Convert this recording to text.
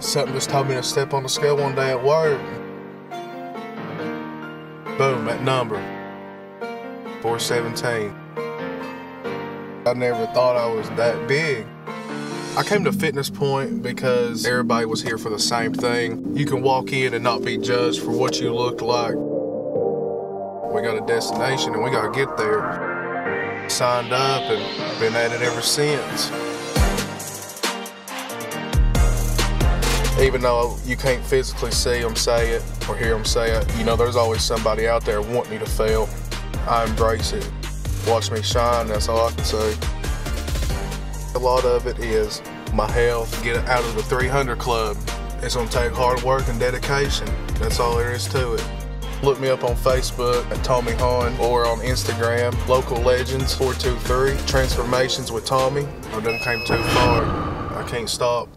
Something just told me to step on the scale one day at work. Boom, that number. 417. I never thought I was that big. I came to Fitness Point because everybody was here for the same thing. You can walk in and not be judged for what you look like. We got a destination and we got to get there. Signed up and been at it ever since. Even though you can't physically see them say it or hear them say it, you know, there's always somebody out there wanting me to fail. I embrace it. Watch me shine, that's all I can say. A lot of it is my health, get out of the 300 club. It's gonna take hard work and dedication. That's all there is to it. Look me up on Facebook at Tommy Haun or on Instagram, Local Legendz 423, Transformations with Tommy. I done came too far. I can't stop.